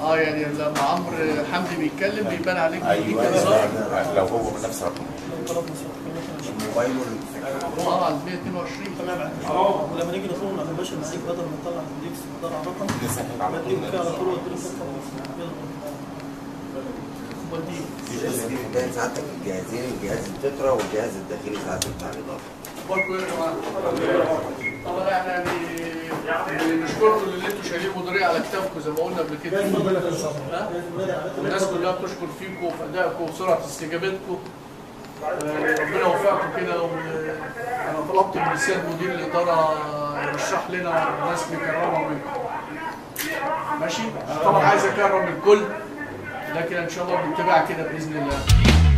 آه يعني لما عمرو حمدي بيتكلم بيبان عليك أيوه يعني لو هو من نفس رقم. موبايله آه 122 تمام. آه ولما نيجي نطلب يا باشا نسيب بدل ما نطلع الديكس ونطلع رقم بديك على طول وديك بتبان ساعتك الجهازين الجهاز التترا والجهاز الداخلي ساعتك بتاع الاضافه جماعة؟ طبعا إحنا يعني نشكركم اللي أنتوا شايلين مديريه على كتافكم زي ما قلنا قبل كده؟ الناس كلها بتشكر فيكم وفي ادائكم وسرعه استجابتكم ربنا يوفقكم كده وأنا طلبت من السيد مدير الاداره يرشح لنا ناس نكرمها منكم ماشي طبعا عايز أكرم الكل لكن إن شاء الله بنتبع كده بإذن الله.